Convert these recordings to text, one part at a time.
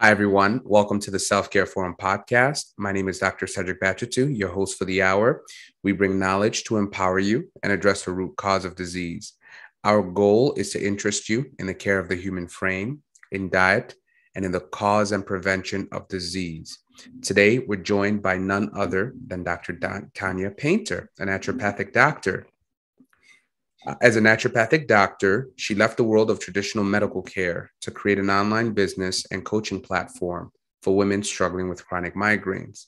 Hi, everyone. Welcome to the Self Care Forum podcast. My name is Dr. Cedrick Batchatu, your host for the hour. We bring knowledge to empower you and address the root cause of disease. Our goal is to interest you in the care of the human frame, in diet, and in the cause and prevention of disease. Today, we're joined by none other than Dr. Tanya Paynter, a naturopathic doctor Uh, as a naturopathic doctor, she left the world of traditional medical care to create an online business and coaching platform for women struggling with chronic migraines.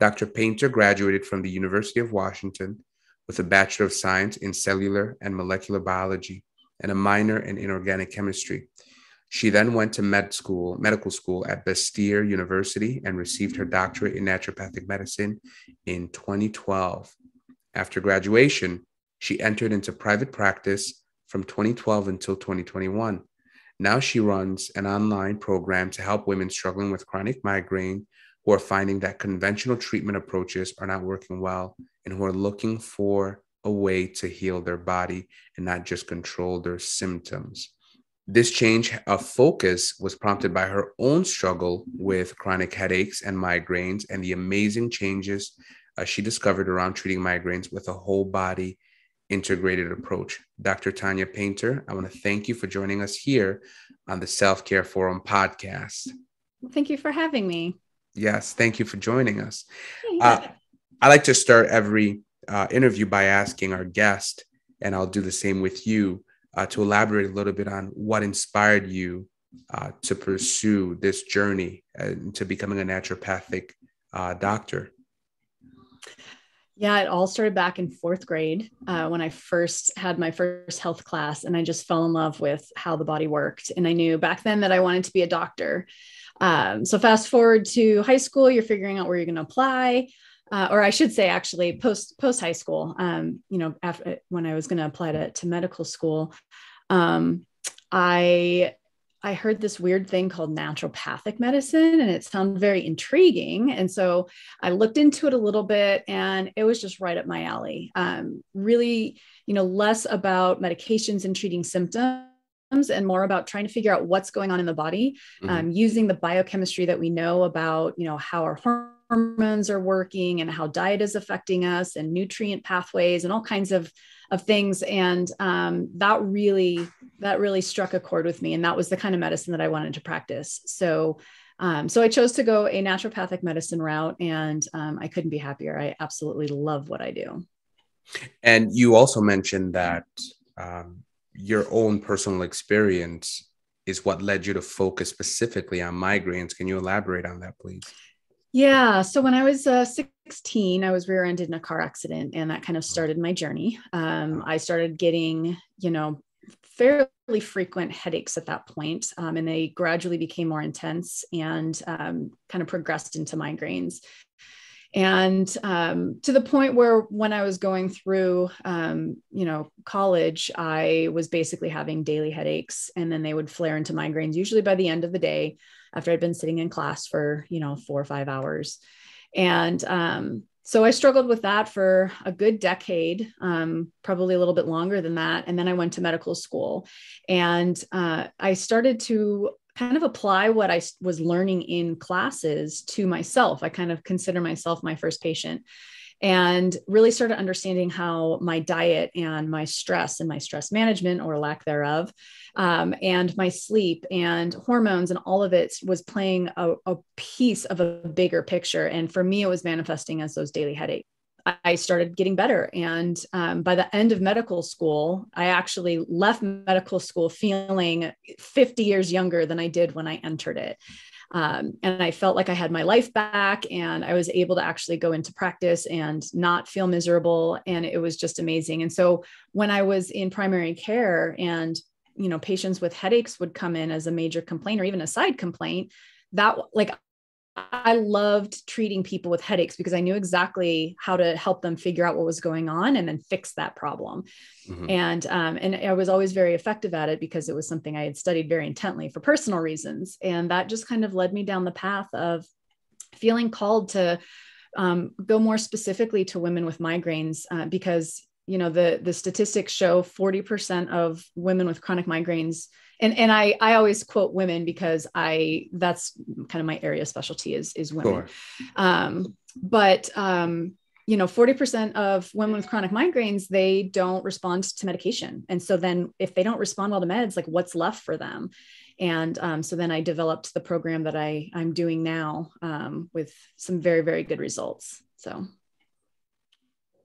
Dr. Paynter graduated from the University of Washington with a Bachelor of Science in Cellular and Molecular Biology and a minor in Inorganic Chemistry. She then went to med school, medical school at Bastyr University and received her doctorate in naturopathic medicine in 2012. After graduation, she entered into private practice from 2012 until 2021. Now she runs an online program to help women struggling with chronic migraine who are finding that conventional treatment approaches are not working well and who are looking for a way to heal their body and not just control their symptoms. This change of focus was prompted by her own struggle with chronic headaches and migraines and the amazing changes uh, she discovered around treating migraines with a whole body integrated approach. Dr. Tanya Paynter, I want to thank you for joining us here on the Self Care Forum podcast. Thank you for having me. Yes, thank you for joining us. Uh, I like to start every uh, interview by asking our guest, and I'll do the same with you, uh, to elaborate a little bit on what inspired you uh, to pursue this journey to becoming a naturopathic uh, doctor. Yeah, it all started back in fourth grade uh, when I first had my first health class, and I just fell in love with how the body worked. And I knew back then that I wanted to be a doctor. Um, so fast forward to high school, you're figuring out where you're going to apply, uh, or I should say, actually, post post high school. Um, you know, after when I was going to apply to to medical school, um, I I heard this weird thing called naturopathic medicine and it sounded very intriguing. And so I looked into it a little bit and it was just right up my alley. Um, really, you know, less about medications and treating symptoms and more about trying to figure out what's going on in the body mm-hmm. um, using the biochemistry that we know about, you know, how our hormones are working and how diet is affecting us and nutrient pathways and all kinds of of things. And um, that really that really struck a chord with me. And that was the kind of medicine that i wanted to practice. So um, so i chose to go a naturopathic medicine route and um, i couldn't be happier. I absolutely love what i do. And you also mentioned that um, your own personal experience is what led you to focus specifically on migraines. Can you elaborate on that please yeah. So when I was uh, 16, I was rear ended in a car accident, and that kind of started my journey. Um, I started getting, you know, fairly frequent headaches at that point, um, and they gradually became more intense and um, kind of progressed into migraines. And um, to the point where when I was going through, um, you know, college, I was basically having daily headaches, and then they would flare into migraines, usually by the end of the day after I'd been sitting in class for, you know, four or five hours. And um, so I struggled with that for a good decade, um, probably a little bit longer than that. And then I went to medical school and uh, I started to kind of apply what I was learning in classes to myself. I kind of consider myself my first patient and really started understanding how my diet and my stress and my stress management or lack thereof um, and my sleep and hormones and all of it was playing a, a piece of a bigger picture and for me it was manifesting as those daily headaches I started getting better. And um, by the end of medical school, I actually left medical school feeling 50 years younger than I did when I entered it. Um, and I felt like I had my life back and I was able to actually go into practice and not feel miserable. And it was just amazing. And so when I was in primary care and you know patients with headaches would come in as a major complaint or even a side complaint that like I loved treating people with headaches because I knew exactly how to help them figure out what was going on and then fix that problem. Mm-hmm. And um, and I was always very effective at it because it was something I had studied very intently for personal reasons. And that just kind of led me down the path of feeling called to um, go more specifically to women with migraines uh, because you know the the statistics show 40% of women with chronic migraines and and I I always quote women because I that's kind of my area of specialty is is women. Sure. Um, but um, you know 40% of women with chronic migraines they don't respond to medication. And so then if they don't respond well to meds like what's left for them? And um, so then i developed the program that i i'm doing now um, with some very very good results. So.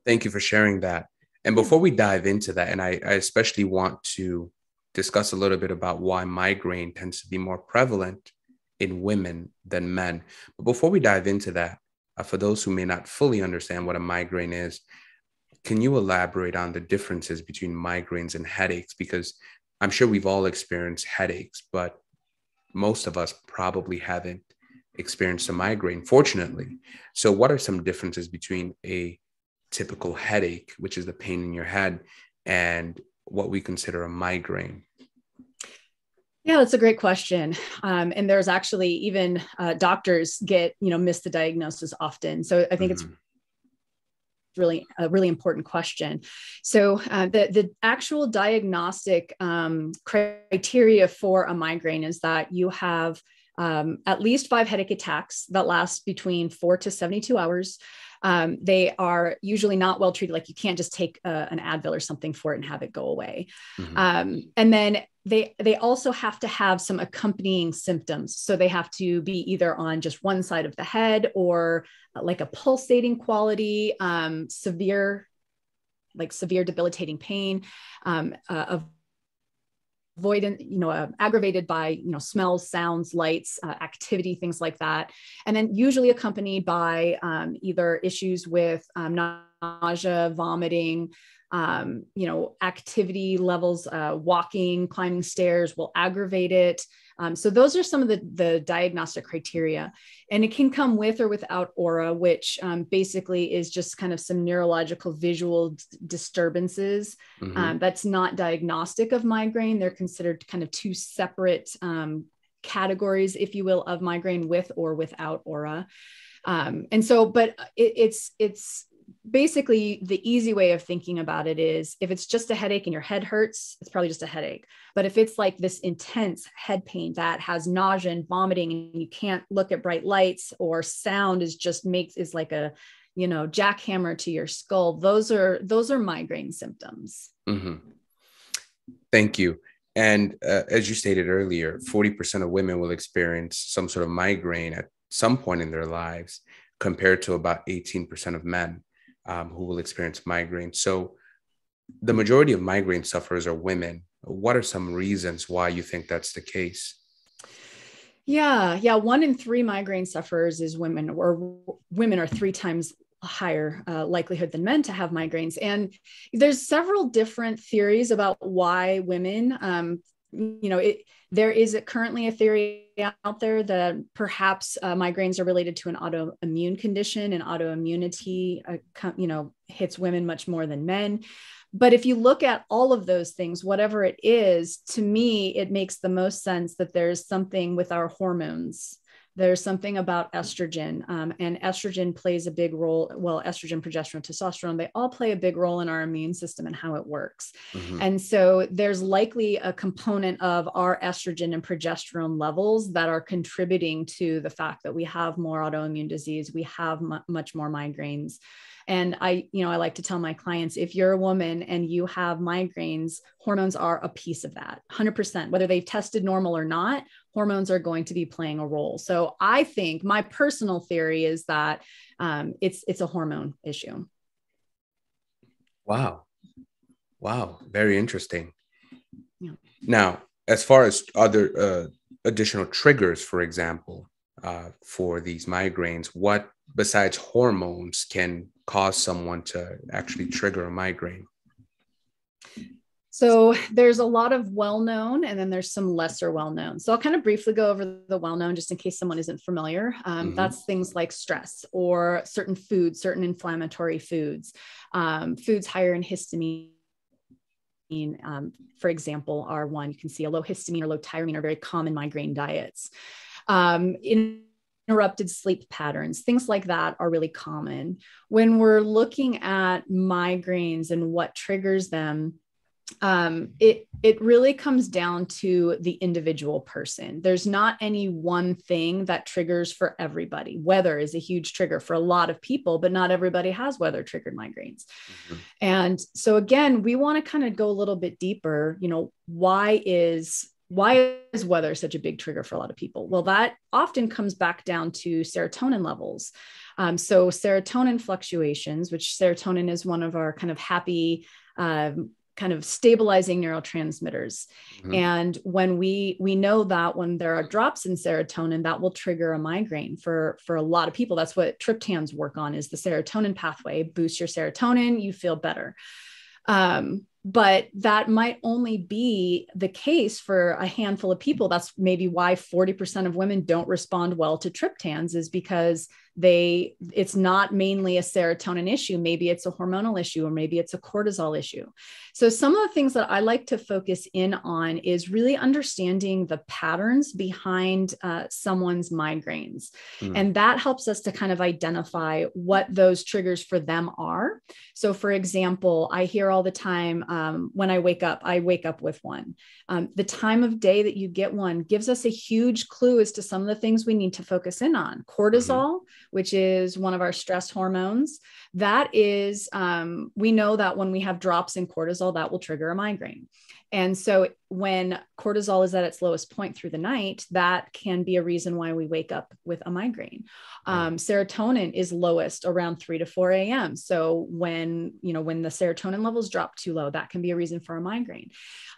Thank you for sharing that. And before we dive into that and I, I especially want to discuss a little bit about why migraine tends to be more prevalent in women than men but before we dive into that uh, for those who may not fully understand what a migraine is, can you elaborate on the differences between migraines and headaches? Because I'm sure we've all experienced headaches, but most of us probably haven't experienced a migraine, fortunately. So, what are some differences between a typical headache, which is the pain in your head, and what we consider a migraine? Yeah, that's a great question. Um, and there's actually even uh, doctors get, you know, miss the diagnosis often. So I think mm-hmm. it's really a really important question. So uh, the the actual diagnostic um, criteria for a migraine is that you have um, at least five headache attacks that last between four to 72 hours. Um, they are usually not well treated. Like you can't just take uh, an Advil or something for it and have it go away. Mm-hmm. Um, and then they they also have to have some accompanying symptoms so they have to be either on just one side of the head or uh, like a pulsating quality um, severe like severe debilitating pain um, uh, avoidant you know uh, aggravated by you know smells sounds lights uh, activity things like that and then usually accompanied by um, either issues with um, nausea vomiting um, you know, activity levels, uh, walking, climbing stairs will aggravate it. Um, so those are some of the, the diagnostic criteria. And it can come with or without aura, which um, basically is just kind of some neurological visual disturbances. Mm-hmm. Um, that's not diagnostic of migraine. They're considered kind of two separate um, categories, if you will, of migraine with or without aura. Um, and so, but it, it's, it's, basically the easy way of thinking about it is if it's just a headache and your head hurts it's probably just a headache. But if it's like this intense head pain that has nausea and vomiting and you can't look at bright lights or sound is just makes is like a you know jackhammer to your skull those are those are migraine symptoms. Mm-hmm. thank you. And uh, as you stated earlier 40% of women will experience some sort of migraine at some point in their lives compared to about 18% of men um, who will experience migraine. So, the majority of migraine sufferers are women. What are some reasons why you think that's the case? Yeah, yeah. One in three migraine sufferers is women, or women are three times higher uh, likelihood than men to have migraines. And there's several different theories about why women um, you know, it, there is a, currently a theory out there that perhaps uh, migraines are related to an autoimmune condition and autoimmunity, uh, you know, hits women much more than men. But if you look at all of those things, whatever it is, to me, it makes the most sense that there's something with our hormones there's something about estrogen um, and estrogen plays a big role well estrogen progesterone testosterone they all play a big role in our immune system and how it works mm-hmm. and so there's likely a component of our estrogen and progesterone levels that are contributing to the fact that we have more autoimmune disease we have much more migraines and I, you know, I like to tell my clients if you're a woman and you have migraines, hormones are a piece of that 100%. Whether they've tested normal or not, hormones are going to be playing a role. So I think my personal theory is that um, it's it's a hormone issue. Wow, wow, very interesting. Yeah. Now, as far as other uh, additional triggers, for example, uh, for these migraines, what besides hormones can cause someone to actually trigger a migraine? So there's a lot of well known, and then there's some lesser well known. So I'll kind of briefly go over the well known just in case someone isn't familiar. Um, mm-hmm. That's things like stress or certain foods, certain inflammatory foods, um, foods higher in histamine. Um, for example, are one you can see a low histamine or low tyramine are very common migraine diets. Um, in interrupted sleep patterns, things like that are really common. When we're looking at migraines and what triggers them, um, it it really comes down to the individual person. There's not any one thing that triggers for everybody. Weather is a huge trigger for a lot of people, but not everybody has weather triggered migraines. Mm-hmm. And so again, we want to kind of go a little bit deeper. You know, why is why is weather such a big trigger for a lot of people? Well, that often comes back down to serotonin levels. Um, so, serotonin fluctuations, which serotonin is one of our kind of happy um, kind of stabilizing neurotransmitters. Mm-hmm. and when we we know that when there are drops in serotonin that will trigger a migraine for for a lot of people. That's what triptans work on is the serotonin pathway. Boost your serotonin you feel better. Um, but that might only be the case for a handful of people. That's maybe why 40% of women don't respond well to triptans is because they it's not mainly a serotonin issue. Maybe it's a hormonal issue or maybe it's a cortisol issue. So some of the things that i like to focus in on is really understanding the patterns behind uh, someone's migraines. Mm. and that helps us to kind of identify what those triggers for them are. So for example i hear all the time um, when i wake up i wake up with one. Um, the time of day that you get one gives us a huge clue as to some of the things we need to focus in on. Mm-hmm. cortisol mm-hmm which is one of our stress hormones. That is, um, we know that when we have drops in cortisol, that will trigger a migraine. And so when cortisol is at its lowest point through the night, that can be a reason why we wake up with a migraine. Um, serotonin is lowest around 3 to 4 a.m. So when, you know, when the serotonin levels drop too low, that can be a reason for a migraine.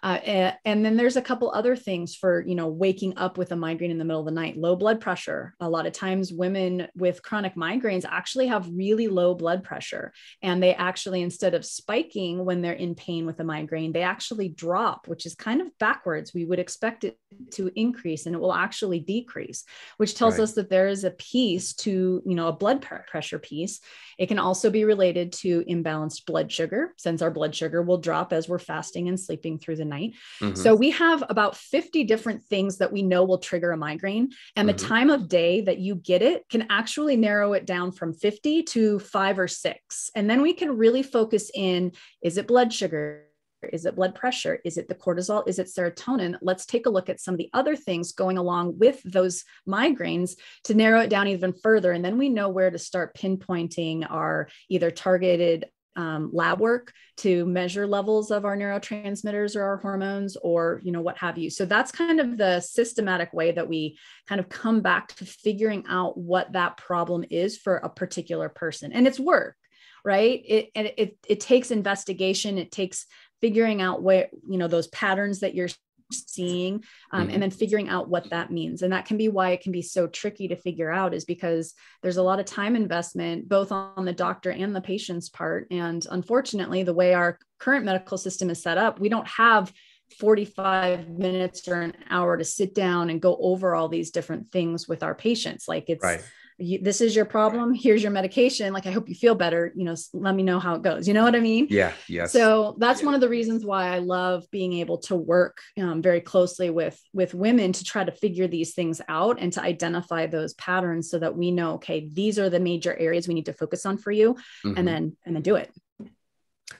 Uh, and, and then there's a couple other things for, you know, waking up with a migraine in the middle of the night, low blood pressure. A lot of times women with chronic migraines actually have really low blood pressure. And they actually, instead of spiking when they're in pain with a migraine, they actually drop, which is kind of backwards. We would expect it to increase and it will actually decrease, which tells right. us that there is a piece to, you know, a blood pressure piece. It can also be related to imbalanced blood sugar, since our blood sugar will drop as we're fasting and sleeping through the night. Mm-hmm. So we have about 50 different things that we know will trigger a migraine. And mm-hmm. the time of day that you get it can actually narrow it down from 50 to five or six. And then we can really focus in is it blood sugar? Is it blood pressure? Is it the cortisol? Is it serotonin? Let's take a look at some of the other things going along with those migraines to narrow it down even further. And then we know where to start pinpointing our either targeted um, lab work to measure levels of our neurotransmitters or our hormones or you know what have you so that's kind of the systematic way that we kind of come back to figuring out what that problem is for a particular person and it's work right it and it, it takes investigation it takes figuring out where you know those patterns that you're seeing um, mm-hmm. and then figuring out what that means. And that can be why it can be so tricky to figure out is because there's a lot of time investment both on the doctor and the patient's part. And unfortunately the way our current medical system is set up we don't have 45 minutes or an hour to sit down and go over all these different things with our patients. Like it's right you, this is your problem here's your medication like i hope you feel better you know let me know how it goes you know what i mean yeah yes so that's yeah. one of the reasons why i love being able to work um, very closely with with women to try to figure these things out and to identify those patterns so that we know okay these are the major areas we need to focus on for you mm-hmm. and then and then do it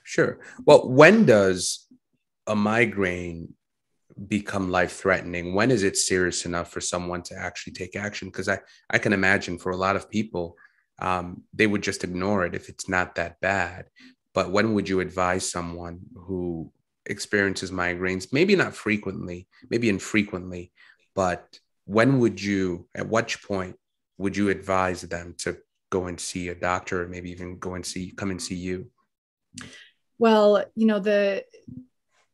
sure well when does a migraine become life threatening? When is it serious enough for someone to actually take action? Because I, I can imagine for a lot of people, um, they would just ignore it if it's not that bad. But when would you advise someone who experiences migraines, maybe not frequently, maybe infrequently, but when would you, at which point would you advise them to go and see a doctor or maybe even go and see, come and see you? Well, you know, the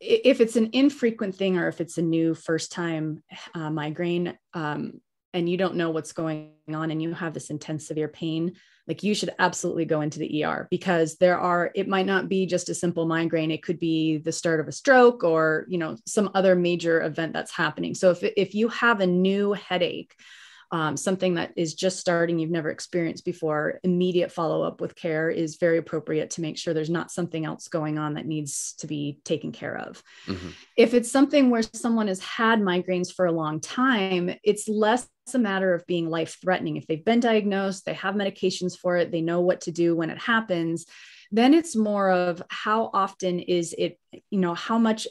if it's an infrequent thing or if it's a new first time uh, migraine um, and you don't know what's going on and you have this intense severe pain like you should absolutely go into the ER because there are it might not be just a simple migraine. It could be the start of a stroke or you know some other major event that's happening. So if if you have a new headache um, something that is just starting you've never experienced before immediate follow-up with care is very appropriate to make sure there's not something else going on that needs to be taken care of mm-hmm. if it's something where someone has had migraines for a long time it's less a matter of being life threatening if they've been diagnosed they have medications for it they know what to do when it happens then it's more of how often is it you know how much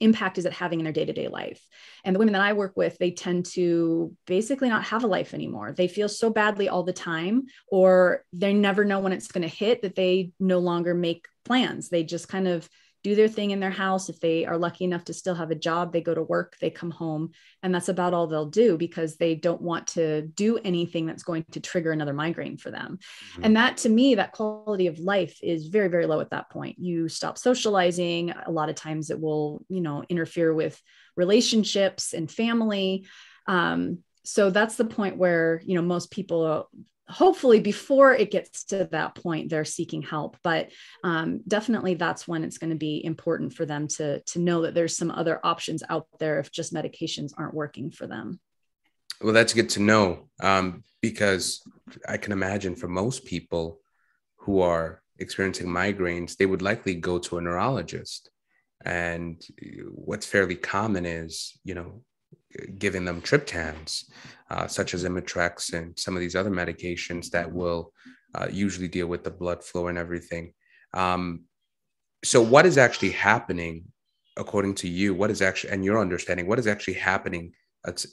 impact is it having in their day-to-day life? And the women that i work with they tend to basically not have a life anymore. They feel so badly all the time or they never know when it's going to hit that they no longer make plans. They just kind of do their thing in their house. If they are lucky enough to still have a job, they go to work, they come home, and that's about all they'll do because they don't want to do anything that's going to trigger another migraine for them. Mm-hmm. And that to me, that quality of life is very, very low at that point. You stop socializing. A lot of times it will, you know, interfere with relationships and family. Um, so that's the point where you know most people hopefully before it gets to that point they're seeking help but um, definitely that's when it's going to be important for them to to know that there's some other options out there if just medications aren't working for them. Well that's good to know um, because i can imagine for most people who are experiencing migraines they would likely go to a neurologist. And what's fairly common is you know giving them triptans, uh, such as Imitrex and some of these other medications that will uh, usually deal with the blood flow and everything. Um, so, what is actually happening, according to you? What is actually, and your understanding, what is actually happening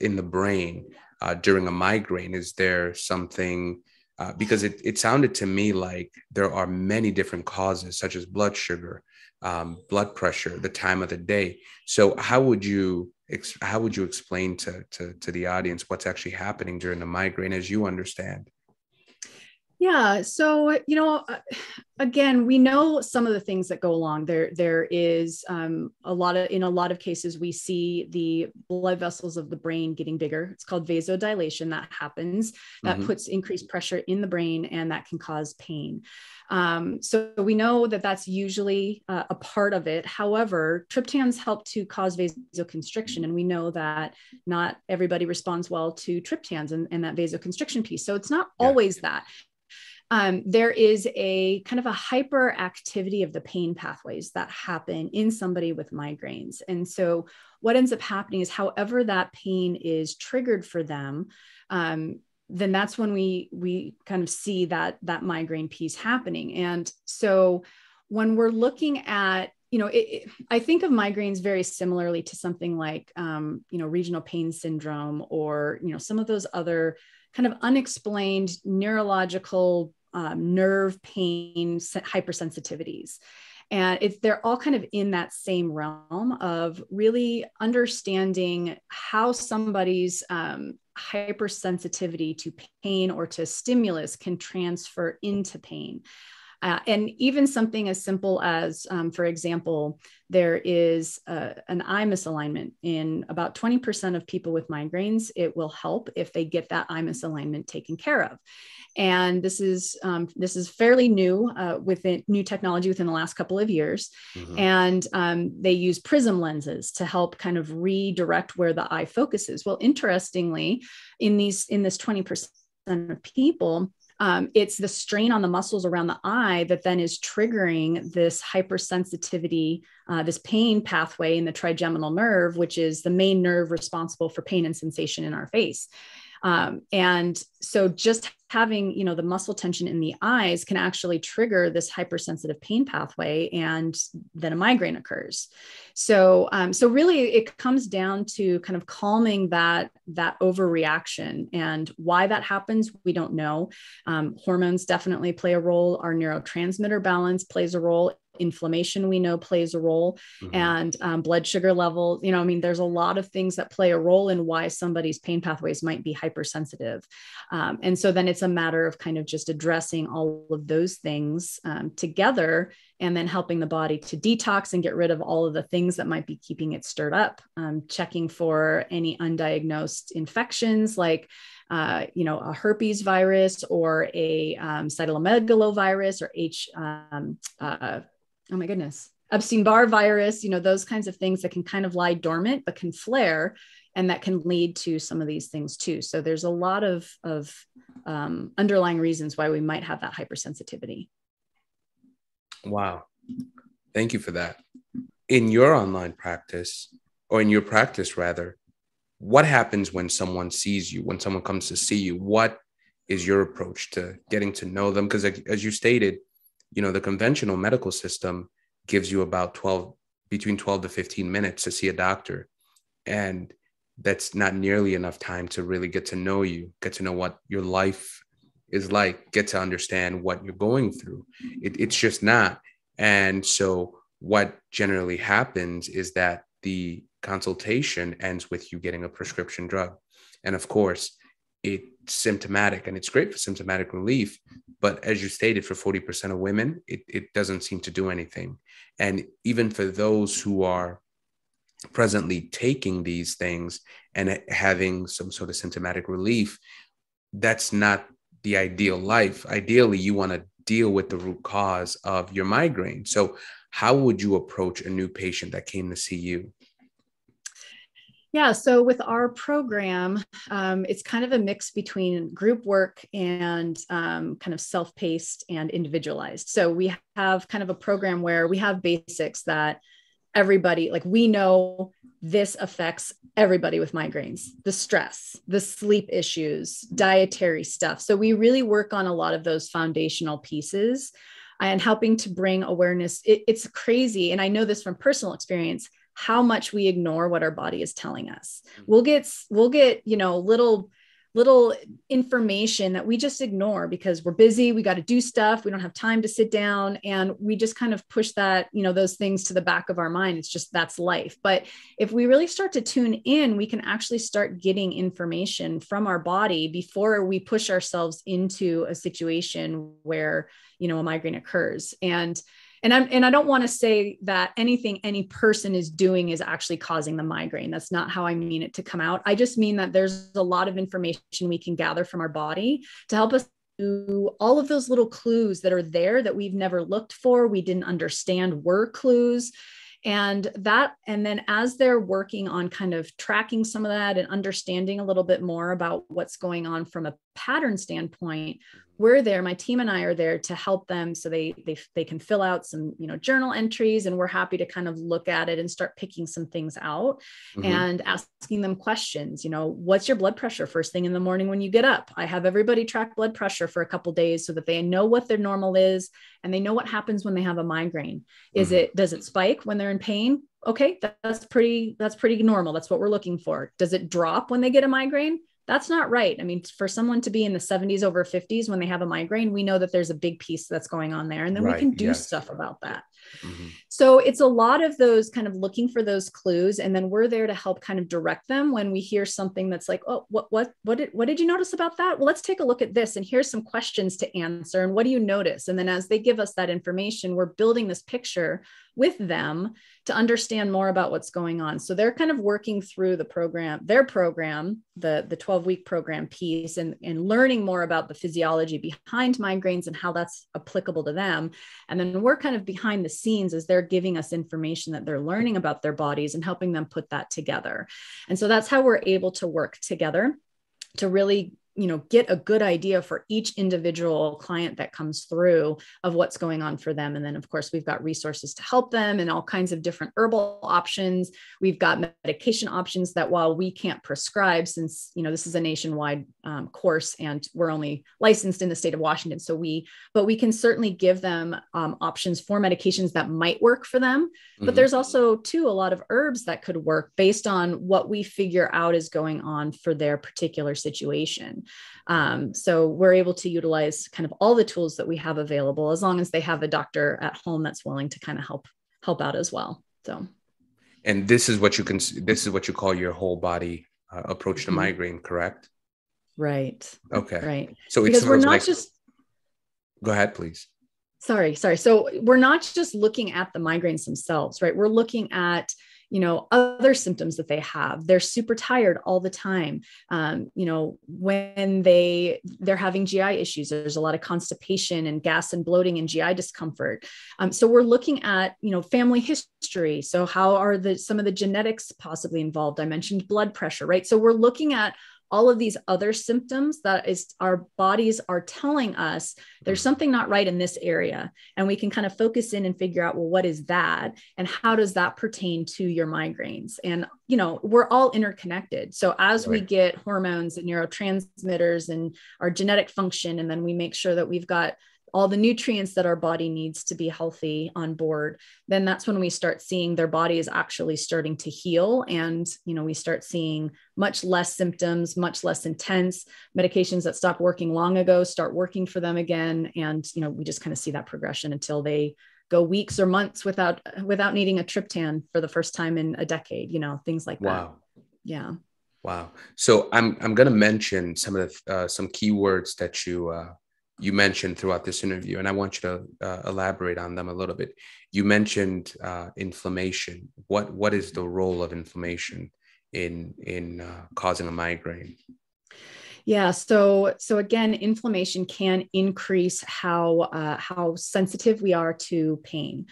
in the brain uh, during a migraine? Is there something? Uh, because it, it sounded to me like there are many different causes, such as blood sugar, um, blood pressure, the time of the day. So, how would you how would you explain to, to, to the audience what's actually happening during the migraine as you understand? Yeah. So, you know, uh, again, we know some of the things that go along. There, there is um, a lot of, in a lot of cases, we see the blood vessels of the brain getting bigger. It's called vasodilation that happens. That mm-hmm. puts increased pressure in the brain and that can cause pain. Um, so we know that that's usually uh, a part of it. However, triptans help to cause vasoconstriction, and we know that not everybody responds well to triptans and, and that vasoconstriction piece. So it's not yeah. always that. Um, there is a kind of a hyperactivity of the pain pathways that happen in somebody with migraines. And so, what ends up happening is, however, that pain is triggered for them, um, then that's when we we kind of see that that migraine piece happening and so when we're looking at you know it, it, i think of migraines very similarly to something like um, you know regional pain syndrome or you know some of those other kind of unexplained neurological um, nerve pain hypersensitivities and it's they're all kind of in that same realm of really understanding how somebody's um, hypersensitivity to pain or to stimulus can transfer into pain. Uh, and even something as simple as, um, for example, there is uh, an eye misalignment in about 20% of people with migraines. It will help if they get that eye misalignment taken care of and this is um, this is fairly new uh, within new technology within the last couple of years mm-hmm. and um, they use prism lenses to help kind of redirect where the eye focuses well interestingly in these in this 20% of people um, it's the strain on the muscles around the eye that then is triggering this hypersensitivity, uh, this pain pathway in the trigeminal nerve, which is the main nerve responsible for pain and sensation in our face. Um, and so just having, you know, the muscle tension in the eyes can actually trigger this hypersensitive pain pathway and then a migraine occurs. So, um, so really it comes down to kind of calming that, that overreaction and why that happens. We don't know. Um, hormones definitely play a role. Our neurotransmitter balance plays a role inflammation we know plays a role mm-hmm. and um, blood sugar levels you know i mean there's a lot of things that play a role in why somebody's pain pathways might be hypersensitive um, and so then it's a matter of kind of just addressing all of those things um, together and then helping the body to detox and get rid of all of the things that might be keeping it stirred up um, checking for any undiagnosed infections like uh, you know, a herpes virus or a um, cytomegalovirus or H, um, uh, oh my goodness, Epstein Barr virus, you know, those kinds of things that can kind of lie dormant but can flare and that can lead to some of these things too. So there's a lot of, of um, underlying reasons why we might have that hypersensitivity. Wow. Thank you for that. In your online practice, or in your practice rather, what happens when someone sees you, when someone comes to see you? What is your approach to getting to know them? Because, as you stated, you know, the conventional medical system gives you about 12, between 12 to 15 minutes to see a doctor. And that's not nearly enough time to really get to know you, get to know what your life is like, get to understand what you're going through. It, it's just not. And so, what generally happens is that the consultation ends with you getting a prescription drug. And of course, it's symptomatic and it's great for symptomatic relief. But as you stated, for 40% of women, it, it doesn't seem to do anything. And even for those who are presently taking these things and having some sort of symptomatic relief, that's not the ideal life. Ideally, you want to deal with the root cause of your migraine. So, how would you approach a new patient that came to see you? Yeah, so with our program, um, it's kind of a mix between group work and um, kind of self paced and individualized. So we have kind of a program where we have basics that everybody, like we know this affects everybody with migraines the stress, the sleep issues, dietary stuff. So we really work on a lot of those foundational pieces and helping to bring awareness. It, it's crazy. And I know this from personal experience how much we ignore what our body is telling us. Mm-hmm. We'll get we'll get, you know, little little information that we just ignore because we're busy, we got to do stuff, we don't have time to sit down and we just kind of push that, you know, those things to the back of our mind. It's just that's life. But if we really start to tune in, we can actually start getting information from our body before we push ourselves into a situation where, you know, a migraine occurs. And and I'm and I don't want to say that anything any person is doing is actually causing the migraine. That's not how I mean it to come out. I just mean that there's a lot of information we can gather from our body to help us do all of those little clues that are there that we've never looked for, we didn't understand were clues and that and then as they're working on kind of tracking some of that and understanding a little bit more about what's going on from a pattern standpoint we're there my team and i are there to help them so they they, they can fill out some you know journal entries and we're happy to kind of look at it and start picking some things out mm-hmm. and asking them questions. You know what's your blood pressure first thing in the morning when you get up? I have everybody track blood pressure for a couple days so that they know what their normal is and they know what happens when they have a migraine. Is mm-hmm. it does it spike when they're in pain? Okay that's pretty that's pretty normal. That's what we're looking for. Does it drop when they get a migraine that's not right. I mean, for someone to be in the 70s over 50s when they have a migraine, we know that there's a big piece that's going on there. And then right. we can do yes. stuff about that. Mm-hmm. So it's a lot of those kind of looking for those clues. And then we're there to help kind of direct them when we hear something that's like, oh, what, what, what did, what did you notice about that? Well, let's take a look at this. And here's some questions to answer. And what do you notice? And then as they give us that information, we're building this picture with them to understand more about what's going on. So they're kind of working through the program, their program, the, the 12 week program piece, and, and learning more about the physiology behind migraines and how that's applicable to them. And then we're kind of behind the scenes as they're giving us information that they're learning about their bodies and helping them put that together. And so that's how we're able to work together to really you know get a good idea for each individual client that comes through of what's going on for them. And then of course we've got resources to help them and all kinds of different herbal options. We've got medication options that while we can't prescribe since you know this is a nationwide um, course and we're only licensed in the state of washington so we but we can certainly give them um, options for medications that might work for them. Mm-hmm. but there's also too a lot of herbs that could work based on what we figure out is going on for their particular situation um, so we're able to utilize kind of all the tools that we have available as long as they have a doctor at home that's willing to kind of help help out as well. So, and this is what you can see, this is what you call your whole body uh, approach to mm-hmm. migraine, correct? Right. Okay. Right. So because we're not like, just. Go ahead, please. Sorry, sorry. So we're not just looking at the migraines themselves, right? We're looking at you know other symptoms that they have. They're super tired all the time. Um, you know when they they're having gi issues there's a lot of constipation and gas and bloating and gi discomfort. Um, so we're looking at you know family history. So how are the some of the genetics possibly involved? I mentioned blood pressure right? So we're looking at all of these other symptoms that is our bodies are telling us there's mm. something not right in this area and we can kind of focus in and figure out well what is that and how does that pertain to your migraines and you know we're all interconnected so as right. we get hormones and neurotransmitters and our genetic function and then we make sure that we've got all the nutrients that our body needs to be healthy on board then that's when we start seeing their body is actually starting to heal and you know we start seeing much less symptoms much less intense medications that stopped working long ago start working for them again and you know we just kind of see that progression until they go weeks or months without without needing a triptan for the first time in a decade you know things like that. wow. that yeah wow so i'm i'm going to mention some of the uh, some keywords that you uh, you mentioned throughout this interview and i want you to uh, elaborate on them a little bit you mentioned uh, inflammation what what is the role of inflammation in in uh, causing a migraine yeah. So so again, inflammation can increase how uh, how sensitive we are to pain.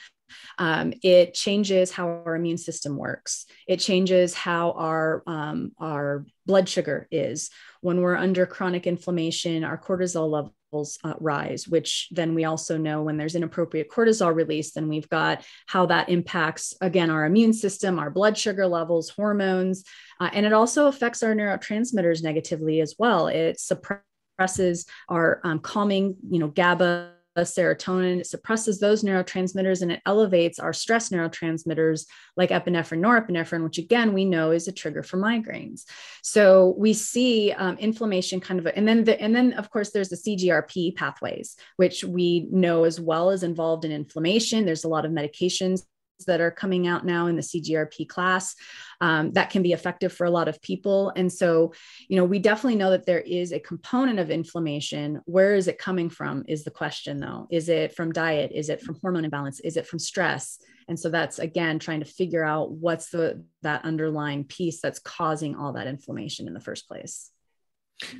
Um, it changes how our immune system works. It changes how our um, our blood sugar is. When we're under chronic inflammation, our cortisol level levels uh, rise, which then we also know when there's inappropriate cortisol release, then we've got how that impacts, again, our immune system, our blood sugar levels, hormones, uh, and it also affects our neurotransmitters negatively as well. It suppresses our um, calming, you know, GABA serotonin, it suppresses those neurotransmitters and it elevates our stress neurotransmitters like epinephrine, norepinephrine, which again we know is a trigger for migraines. So we see um, inflammation kind of, and then the, and then of course there's the CGRP pathways, which we know as well is involved in inflammation. There's a lot of medications that are coming out now in the CGRP class um, that can be effective for a lot of people. And so, you know, we definitely know that there is a component of inflammation. Where is it coming from? Is the question though. Is it from diet? Is it from hormone imbalance? Is it from stress? And so that's again trying to figure out what's the that underlying piece that's causing all that inflammation in the first place.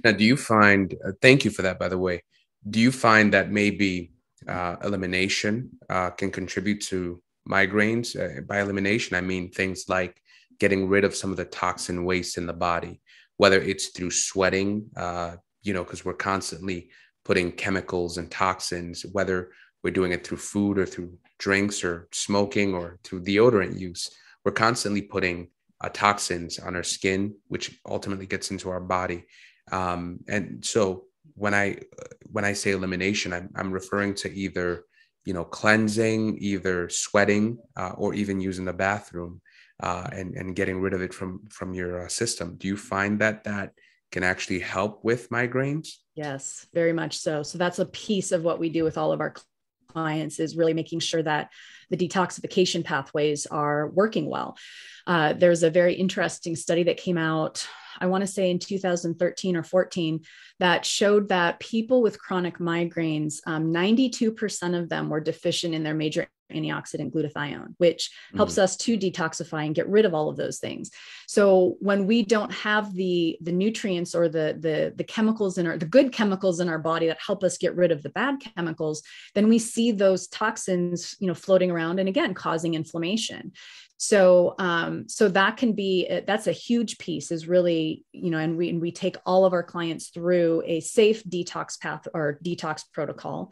Now, do you find? Uh, thank you for that, by the way. Do you find that maybe uh, elimination uh, can contribute to migraines. Uh, by elimination, I mean things like getting rid of some of the toxin waste in the body, whether it's through sweating, uh, you know, because we're constantly putting chemicals and toxins, whether we're doing it through food or through drinks or smoking or through deodorant use, we're constantly putting uh, toxins on our skin, which ultimately gets into our body. Um, and so when I when I say elimination, I'm, I'm referring to either you know, cleansing, either sweating uh, or even using the bathroom uh, and, and getting rid of it from, from your uh, system. Do you find that that can actually help with migraines? Yes, very much so. So that's a piece of what we do with all of our clients is really making sure that the detoxification pathways are working well. Uh, there's a very interesting study that came out I want to say in 2013 or 14, that showed that people with chronic migraines, um, 92% of them were deficient in their major antioxidant glutathione, which mm. helps us to detoxify and get rid of all of those things. So when we don't have the the nutrients or the the the chemicals in our the good chemicals in our body that help us get rid of the bad chemicals, then we see those toxins, you know, floating around and again causing inflammation so um, so that can be uh, that's a huge piece is really you know and we and we take all of our clients through a safe detox path or detox protocol.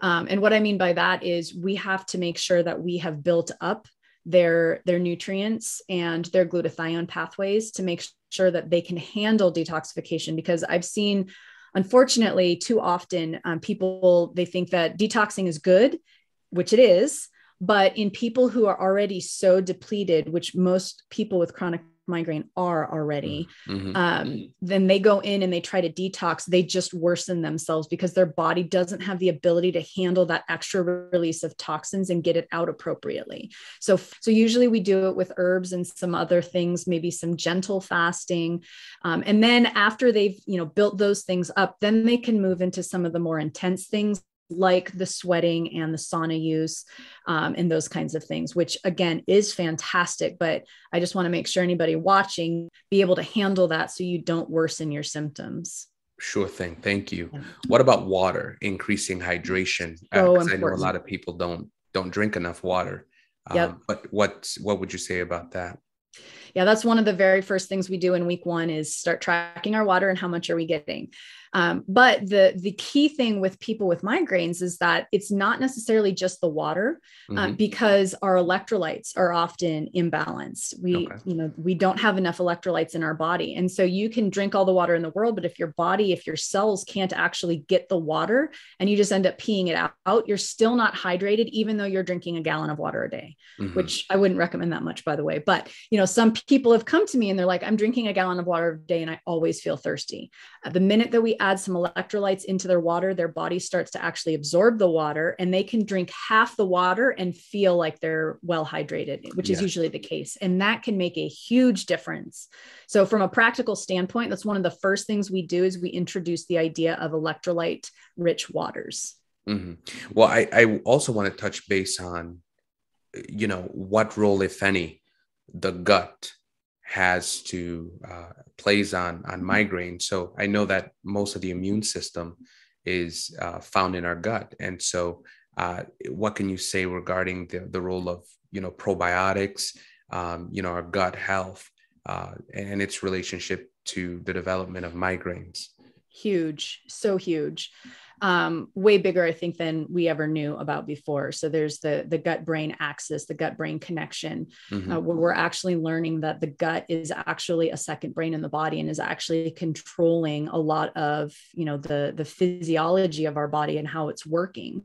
Um, and what i mean by that is we have to make sure that we have built up their their nutrients and their glutathione pathways to make sure that they can handle detoxification because i've seen unfortunately too often um, people they think that detoxing is good which it is but in people who are already so depleted, which most people with chronic migraine are already, mm-hmm. um, then they go in and they try to detox. They just worsen themselves because their body doesn't have the ability to handle that extra release of toxins and get it out appropriately. So, so usually we do it with herbs and some other things, maybe some gentle fasting, um, and then after they've you know built those things up, then they can move into some of the more intense things like the sweating and the sauna use um, and those kinds of things, which again is fantastic. But I just want to make sure anybody watching be able to handle that so you don't worsen your symptoms. Sure thing. Thank you. Yeah. What about water? Increasing hydration. So uh, I know a lot of people don't don't drink enough water. Yep. Um, but what what would you say about that? Yeah that's one of the very first things we do in week one is start tracking our water and how much are we getting um, but the the key thing with people with migraines is that it's not necessarily just the water, uh, mm-hmm. because our electrolytes are often imbalanced. We okay. you know we don't have enough electrolytes in our body, and so you can drink all the water in the world, but if your body, if your cells can't actually get the water, and you just end up peeing it out, you're still not hydrated, even though you're drinking a gallon of water a day, mm-hmm. which I wouldn't recommend that much, by the way. But you know, some people have come to me and they're like, I'm drinking a gallon of water a day, and I always feel thirsty. Uh, the minute that we add some electrolytes into their water, their body starts to actually absorb the water and they can drink half the water and feel like they're well hydrated, which yeah. is usually the case. And that can make a huge difference. So, from a practical standpoint, that's one of the first things we do is we introduce the idea of electrolyte rich waters. Mm-hmm. Well, I, I also want to touch base on, you know, what role, if any, the gut has to uh, plays on on migraine. So I know that most of the immune system is uh, found in our gut, and so uh, what can you say regarding the the role of you know probiotics, um, you know our gut health, uh, and its relationship to the development of migraines? Huge, so huge um, way bigger, I think, than we ever knew about before. So there's the the gut brain axis, the gut brain connection, mm-hmm. uh, where we're actually learning that the gut is actually a second brain in the body and is actually controlling a lot of you know the the physiology of our body and how it's working.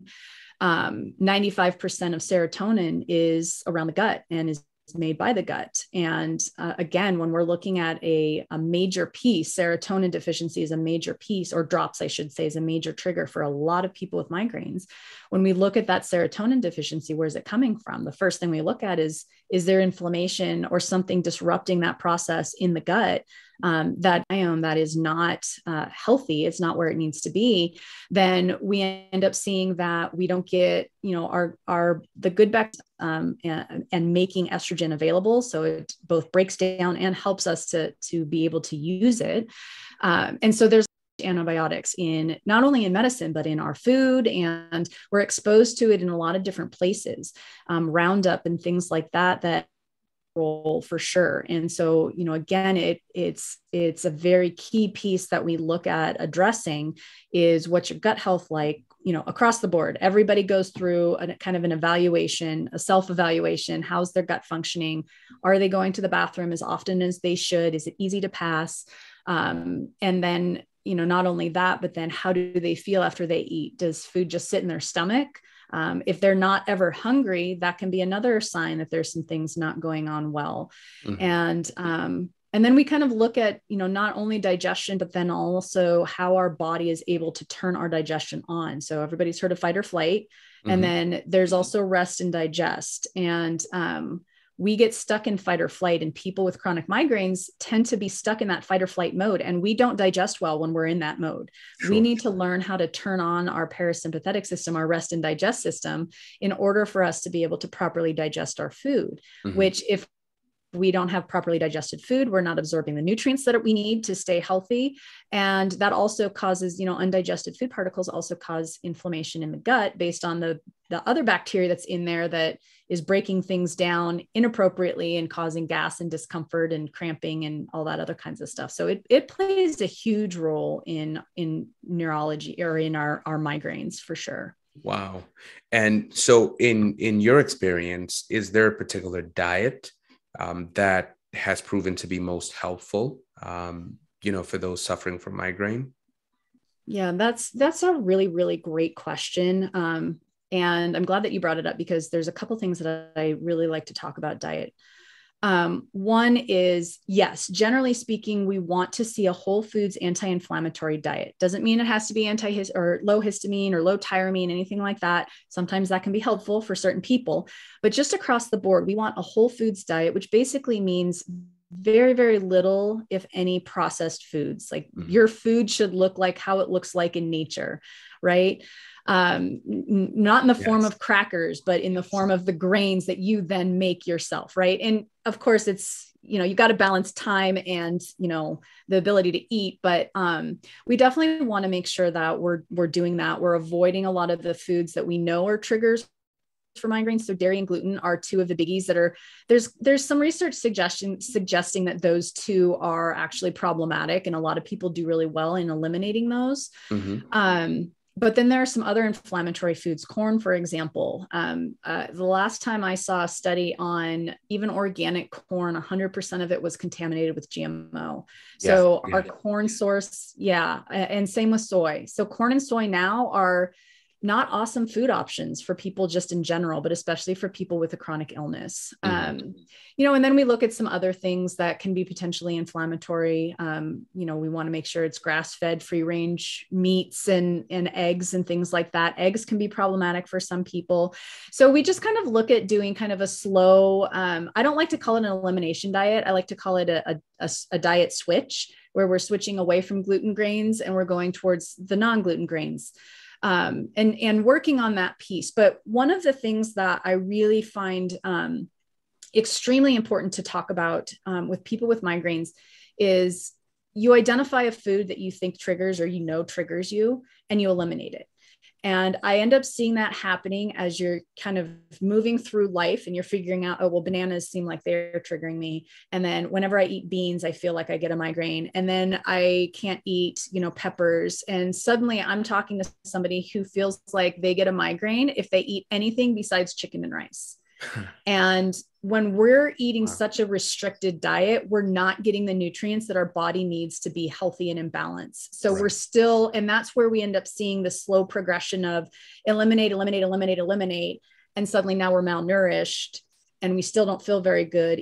Um, 95% of serotonin is around the gut and is made by the gut. And uh, again, when we're looking at a, a major piece, serotonin deficiency is a major piece, or drops, I should say, is a major trigger for a lot of people with migraines. When we look at that serotonin deficiency, where's it coming from? The first thing we look at is is there inflammation or something disrupting that process in the gut um, that ion that is not uh, healthy, it's not where it needs to be, then we end up seeing that we don't get, you know, our our the good back um, and, and making estrogen available. So it both breaks down and helps us to to be able to use it. Um, and so there's antibiotics in not only in medicine but in our food and we're exposed to it in a lot of different places um, roundup and things like that that role for sure. And so you know again it it's it's a very key piece that we look at addressing is what's your gut health like you know across the board. Everybody goes through a kind of an evaluation a self evaluation how's their gut functioning? Are they going to the bathroom as often as they should? Is it easy to pass? Um, and then you know not only that but then how do they feel after they eat? Does food just sit in their stomach um, if they're not ever hungry, that can be another sign that there's some things not going on well. Mm-hmm. And um, and then we kind of look at you know not only digestion but then also how our body is able to turn our digestion on so everybody's heard of fight or flight mm-hmm. and then there's also rest and digest and um, we get stuck in fight or flight and people with chronic migraines tend to be stuck in that fight or flight mode and we don't digest well when we're in that mode sure. we need to learn how to turn on our parasympathetic system our rest and digest system in order for us to be able to properly digest our food mm-hmm. which if we don't have properly digested food. We're not absorbing the nutrients that we need to stay healthy. And that also causes you know undigested food particles also cause inflammation in the gut based on the the other bacteria that's in there that is breaking things down inappropriately and causing gas and discomfort and cramping and all that other kinds of stuff. So it, it plays a huge role in in neurology or in our our migraines for sure. Wow. And so in in your experience is there a particular diet um, that has proven to be most helpful um, you know for those suffering from migraine? Yeah that's that's a really really great question. Um, and i'm glad that you brought it up because there's a couple things that i really like to talk about diet um, one is yes, generally speaking, we want to see a whole foods anti-inflammatory diet. Doesn't mean it has to be anti or low histamine or low tyramine, anything like that. Sometimes that can be helpful for certain people, but just across the board, we want a whole foods diet, which basically means very very little if any processed foods like mm-hmm. your food should look like how it looks like in nature right um, n- not in the yes. form of crackers, but in the form of the grains that you then make yourself, right? And of course, it's you know you got to balance time and you know the ability to eat but um, we definitely want to make sure that we're we're doing that we're avoiding a lot of the foods that we know are triggers for migraines. So dairy and gluten are two of the biggies that are there's there's some research suggestion suggesting that those two are actually problematic, and a lot of people do really well in eliminating those. Mm-hmm. Um, but then there are some other inflammatory foods corn for example. Um, uh, the last time i saw a study on even organic corn 100% of it was contaminated with gmo so yeah. our corn source yeah and same with soy. So corn and soy now are not awesome food options for people just in general, but especially for people with a chronic illness. Mm-hmm. Um, you know, and then we look at some other things that can be potentially inflammatory. Um, you know, we want to make sure it's grass-fed, free-range meats and and eggs and things like that. Eggs can be problematic for some people, so we just kind of look at doing kind of a slow. Um, I don't like to call it an elimination diet. I like to call it a, a, a diet switch where we're switching away from gluten grains and we're going towards the non-gluten grains um, and and working on that piece. But one of the things that I really find um, extremely important to talk about um, with people with migraines is you identify a food that you think triggers or you know triggers you, and you eliminate it. And I end up seeing that happening as you're kind of moving through life and you're figuring out, oh, well, bananas seem like they're triggering me. And then whenever I eat beans, I feel like I get a migraine. And then I can't eat, you know, peppers. And suddenly I'm talking to somebody who feels like they get a migraine if they eat anything besides chicken and rice. and when we're eating wow. such a restricted diet, we're not getting the nutrients that our body needs to be healthy and in balance. So right. we're still, and that's where we end up seeing the slow progression of eliminate, eliminate, eliminate, eliminate. And suddenly now we're malnourished and we still don't feel very good,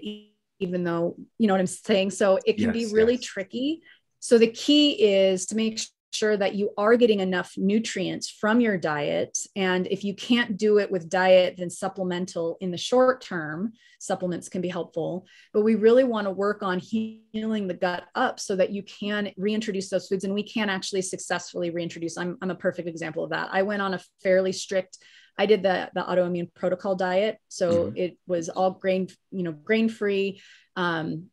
even though, you know what I'm saying? So it can yes, be really yes. tricky. So the key is to make sure that you are getting enough nutrients from your diet. And if you can't do it with diet, then supplemental in the short term, supplements can be helpful. But we really want to work on healing the gut up so that you can reintroduce those foods. And we can actually successfully reintroduce. I'm, I'm a perfect example of that. I went on a fairly strict I did the the autoimmune protocol diet, so mm-hmm. it was all grain, you know, grain free, um,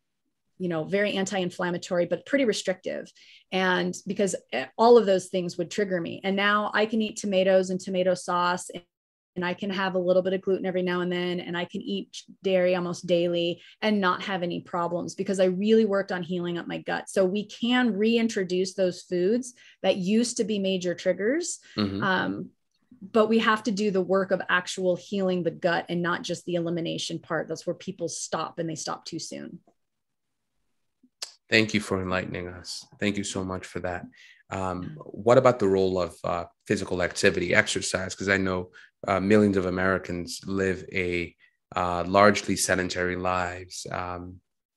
you know, very anti-inflammatory, but pretty restrictive. And because eh, all of those things would trigger me. And now I can eat tomatoes and tomato sauce and, and I can have a little bit of gluten every now and then, and I can eat dairy almost daily and not have any problems because I really worked on healing up my gut. So we can reintroduce those foods that used to be major triggers. Mm-hmm. Um, but we have to do the work of actual healing the gut and not just the elimination part. That's where people stop and they stop too soon. Thank you for enlightening us. Thank you so much for that. Um, what about the role of uh, physical activity, exercise? Because I know uh, millions of Americans live a uh, largely sedentary lives, um,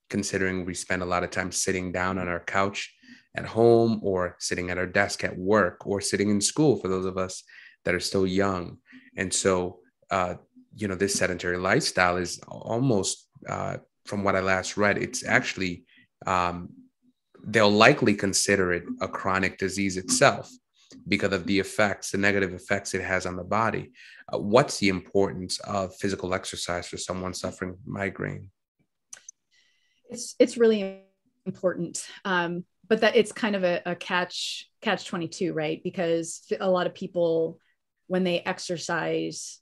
considering we spend a lot of time sitting down on our couch at home or sitting at our desk at work or sitting in school for those of us that are still young. And so, uh, you know, this sedentary lifestyle is almost, uh, from what I last read, it's actually um, they'll likely consider it a chronic disease itself because of the effects, the negative effects it has on the body. Uh, what's the importance of physical exercise for someone suffering migraine? It's it's really important, um, but that it's kind of a, a catch catch twenty two, right? Because a lot of people when they exercise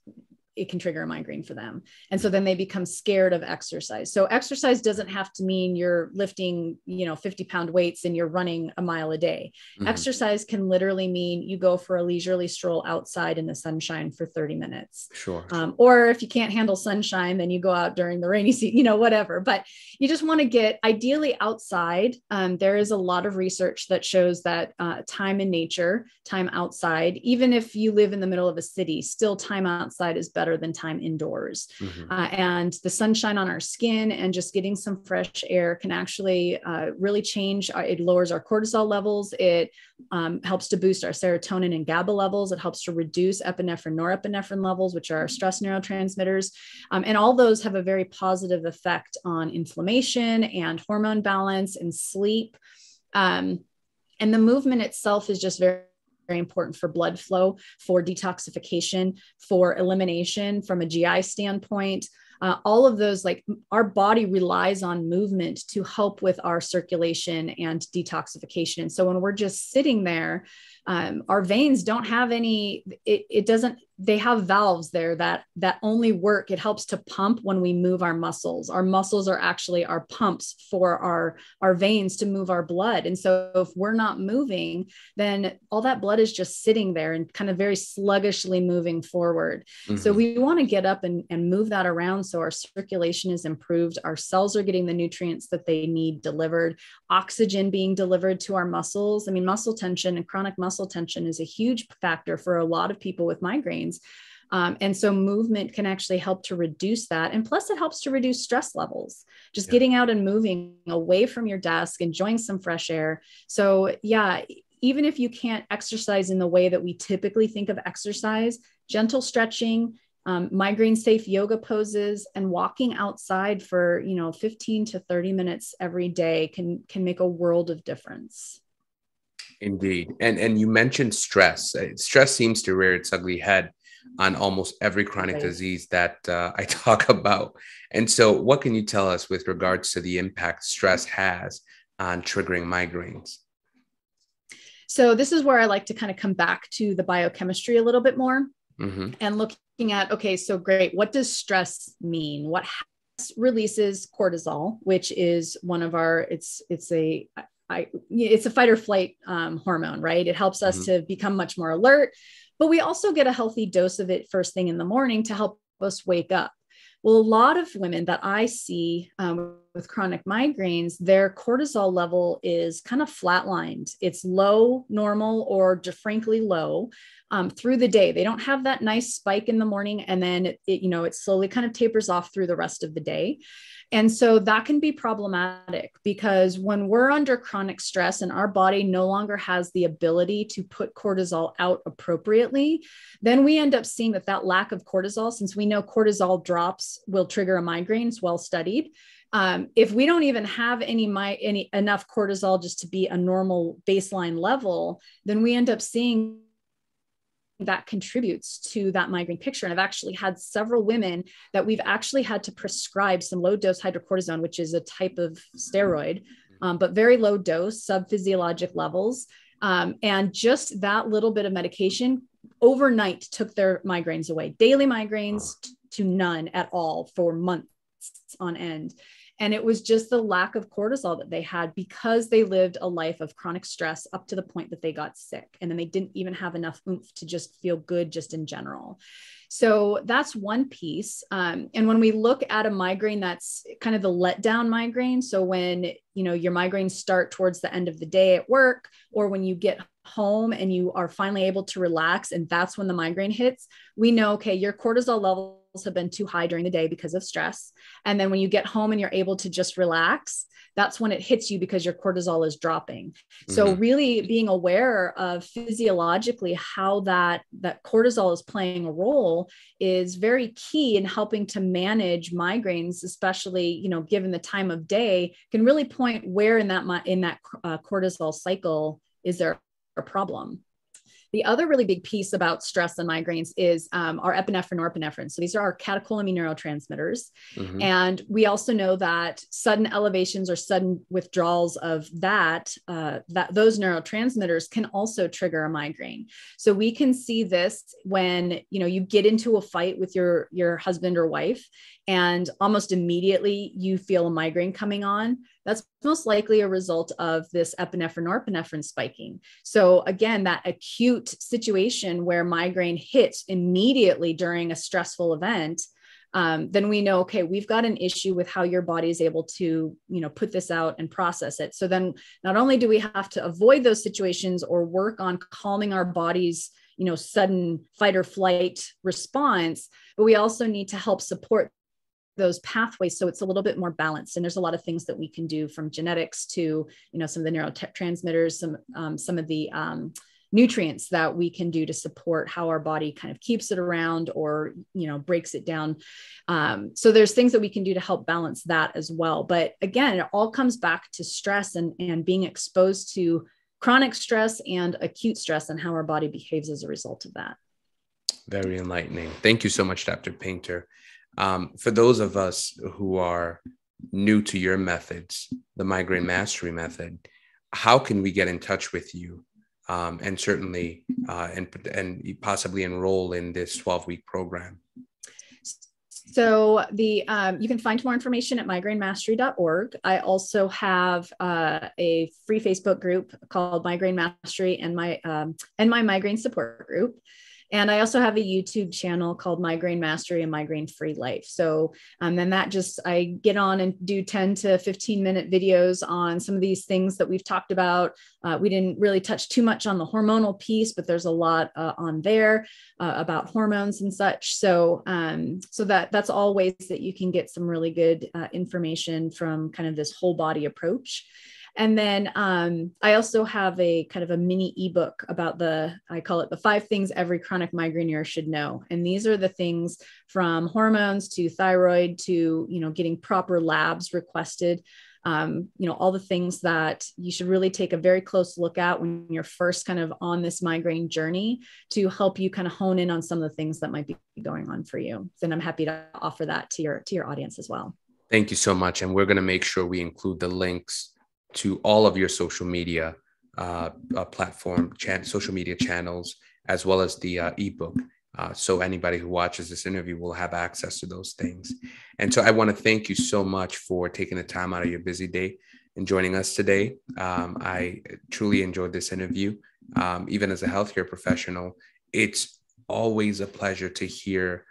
it can trigger a migraine for them. And so then they become scared of exercise. So exercise doesn't have to mean you're lifting, you know, 50 pound weights and you're running a mile a day. Mm-hmm. Exercise can literally mean you go for a leisurely stroll outside in the sunshine for 30 minutes. Sure. Um, or if you can't handle sunshine, then you go out during the rainy season, you know, whatever. But you just want to get ideally outside. Um, there is a lot of research that shows that uh, time in nature, time outside, even if you live in the middle of a city, still time outside is better better than time indoors. Mm-hmm. Uh, and the sunshine on our skin and just getting some fresh air can actually uh, really change. Our, it lowers our cortisol levels. It um, helps to boost our serotonin and GABA levels. It helps to reduce epinephrine, norepinephrine levels, which are our stress neurotransmitters. Um, and all those have a very positive effect on inflammation and hormone balance and sleep. Um, and the movement itself is just very very important for blood flow, for detoxification, for elimination from a GI standpoint. Uh, all of those, like our body relies on movement to help with our circulation and detoxification. And so when we're just sitting there, um, our veins don't have any, it, it doesn't they have valves there that that only work. It helps to pump when we move our muscles. Our muscles are actually our pumps for our our veins to move our blood. And so if we're not moving then all that blood is just sitting there and kind of very sluggishly moving forward. Mm-hmm. so we want to get up and, and move that around so our circulation is improved. Our cells are getting the nutrients that they need delivered. Oxygen being delivered to our muscles. I mean muscle tension and chronic muscle tension is a huge factor for a lot of people with migraines um, and so movement can actually help to reduce that. And plus, it helps to reduce stress levels, just yeah. getting out and moving away from your desk, enjoying some fresh air. So, yeah, even if you can't exercise in the way that we typically think of exercise, gentle stretching, um, migraine safe yoga poses and walking outside for you know 15 to 30 minutes every day can can make a world of difference Indeed. And and you mentioned stress. Uh, stress seems to rear its ugly head on almost every chronic right. disease that uh, I talk about. And so, what can you tell us with regards to the impact stress has on triggering migraines? So, this is where I like to kind of come back to the biochemistry a little bit more mm-hmm. and looking at okay, so great. What does stress mean? What releases cortisol, which is one of our it's it's a I, it's a fight or flight um, hormone, right? It helps us mm-hmm. to become much more alert, but we also get a healthy dose of it first thing in the morning to help us wake up. Well, a lot of women that I see um, with chronic migraines, their cortisol level is kind of flatlined. It's low, normal, or frankly low um, through the day. They don't have that nice spike in the morning, and then it, it, you know, it slowly kind of tapers off through the rest of the day. And so that can be problematic because when we're under chronic stress and our body no longer has the ability to put cortisol out appropriately, then we end up seeing that that lack of cortisol, since we know cortisol drops will trigger a migraine, it's well studied. Um, if we don't even have any my any enough cortisol just to be a normal baseline level, then we end up seeing that contributes to that migraine picture. And I've actually had several women that we've actually had to prescribe some low dose hydrocortisone, which is a type of steroid, um, but very low dose, sub physiologic levels. Um, and just that little bit of medication overnight took their migraines away, daily migraines to none at all for months on end. And it was just the lack of cortisol that they had because they lived a life of chronic stress up to the point that they got sick. And then they didn't even have enough oomph to just feel good, just in general. So that's one piece. Um, and when we look at a migraine, that's kind of the letdown migraine. So when you know your migraines start towards the end of the day at work, or when you get home and you are finally able to relax, and that's when the migraine hits, we know okay, your cortisol levels have been too high during the day because of stress. And then when you get home and you're able to just relax, that's when it hits you because your cortisol is dropping. Mm-hmm. So really being aware of physiologically how that that cortisol is playing a role is very key in helping to manage migraines, especially you know given the time of day, can really point where in that in that uh, cortisol cycle is there a problem. The other really big piece about stress and migraines is um, our epinephrine norepinephrine. So these are our catecholamine neurotransmitters. Mm-hmm. And we also know that sudden elevations or sudden withdrawals of that, uh, that those neurotransmitters can also trigger a migraine. So we can see this when, you know, you get into a fight with your, your husband or wife and almost immediately you feel a migraine coming on, that's most likely a result of this epinephrine norepinephrine spiking. So, again, that acute situation where migraine hits immediately during a stressful event. Um, then we know okay we've got an issue with how your body is able to you know put this out and process it so then not only do we have to avoid those situations or work on calming our bodies you know sudden fight or flight response but we also need to help support those pathways so it's a little bit more balanced and there's a lot of things that we can do from genetics to you know some of the neurotransmitters some um, some of the um, nutrients that we can do to support how our body kind of keeps it around or you know breaks it down. Um, so there's things that we can do to help balance that as well. But again it all comes back to stress and and being exposed to chronic stress and acute stress and how our body behaves as a result of that. Very enlightening. Thank you so much dr Paynter um, for those of us who are new to your methods, the migraine mastery method, how can we get in touch with you um, and certainly uh, and and possibly enroll in this 12 week program? So the um, you can find more information at migrainemastery.org. I also have uh, a free Facebook group called Migraine Mastery and my um, and my migraine support group. And I also have a YouTube channel called Migraine Mastery and Migraine Free Life. So, um, and that just, I get on and do 10 to 15 minute videos on some of these things that we've talked about. Uh, we didn't really touch too much on the hormonal piece, but there's a lot uh, on there uh, about hormones and such. So, um, so that that's all ways that you can get some really good uh, information from kind of this whole body approach. And then um, I also have a kind of a mini ebook about the, I call it the five things every chronic migraineur should know. And these are the things from hormones to thyroid to, you know, getting proper labs requested. Um, you know, all the things that you should really take a very close look at when you're first kind of on this migraine journey to help you kind of hone in on some of the things that might be going on for you. And I'm happy to offer that to your to your audience as well. Thank you so much. And we're going to make sure we include the links to all of your social media uh, uh, platform, chan- social media channels, as well as the uh, ebook. Uh, so anybody who watches this interview will have access to those things. And so I want to thank you so much for taking the time out of your busy day and joining us today. Um, I truly enjoyed this interview. Um, even as a healthcare professional, it's always a pleasure to hear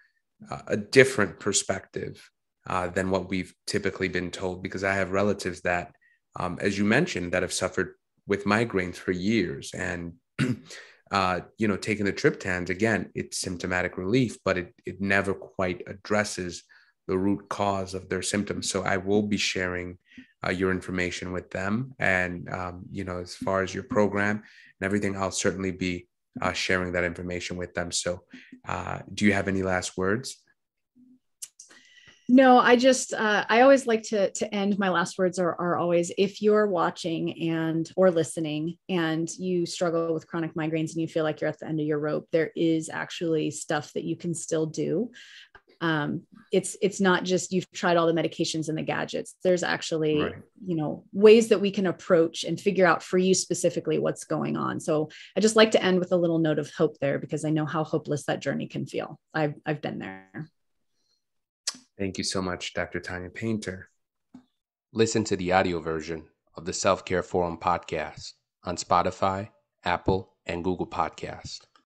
uh, a different perspective uh, than what we've typically been told because I have relatives that um, as you mentioned, that have suffered with migraines for years. And, uh, you know, taking the triptans, again, it's symptomatic relief, but it, it never quite addresses the root cause of their symptoms. So I will be sharing uh, your information with them. And, um, you know, as far as your program and everything, I'll certainly be uh, sharing that information with them. So uh, do you have any last words? No, I just uh, I always like to to end my last words are, are always if you're watching and or listening and you struggle with chronic migraines and you feel like you're at the end of your rope, there is actually stuff that you can still do. Um, it's it's not just you've tried all the medications and the gadgets. There's actually right. you know ways that we can approach and figure out for you specifically what's going on. So I just like to end with a little note of hope there because I know how hopeless that journey can feel. I've I've been there. Thank you so much, Dr. Tanya Paynter. Listen to the audio version of the Self Care Forum podcast on Spotify, Apple, and Google Podcast.